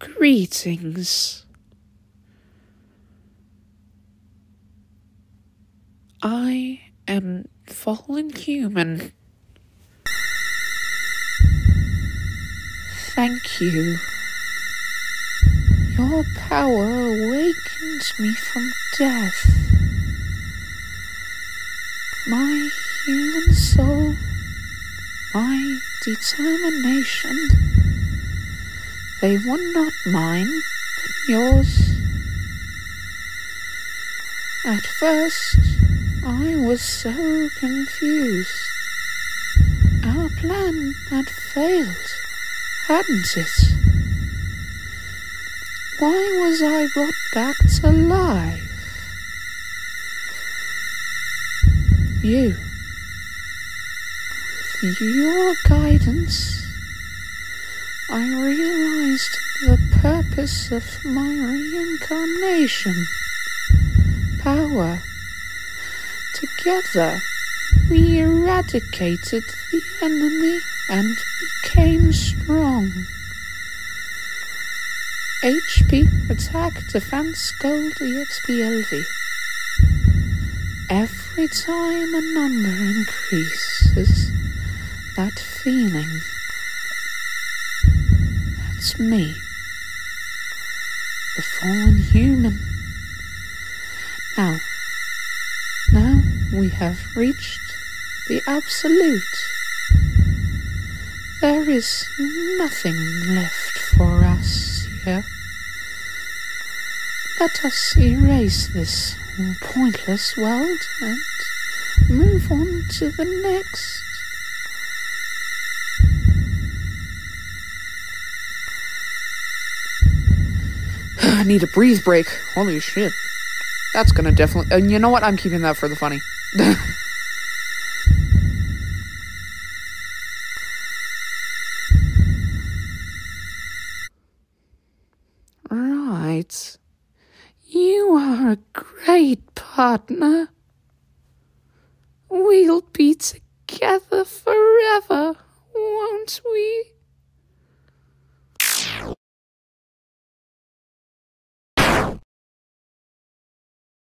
Greetings. I am fallen human. Thank you. Your power awakens me from death. My human soul, my determination, they were not mine, but yours. At first, I was so confused. Our plan had failed, hadn't it? Why was I brought back to life? You, your guidance, I realized the purpose of my reincarnation. Power. Together, we eradicated the enemy and became strong. HP, attack, defense, gold, EXP, LV. Every time a number increases, that feeling, that's me, the fallen human. Now, now we have reached the absolute. There is nothing left for us here. Let us erase this pointless world and move on to the next. I need a breeze break. Holy shit. That's gonna definitely. And you know what? I'm keeping that for the funny. Right. You are a great partner. We'll be together forever, won't we?